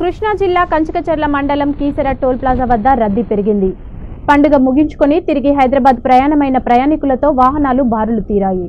కృష్ణా జిల్లా కంచకచర్ల మండలం Keesara toll plaza వద్ద రద్దీ పెరిగింది. పండుగ ముగించుకొని తిరిగి హైదరాబాద్ ప్రయాణమైన ప్రయాణికులతో వాహనాలు బారులు తీరాయి.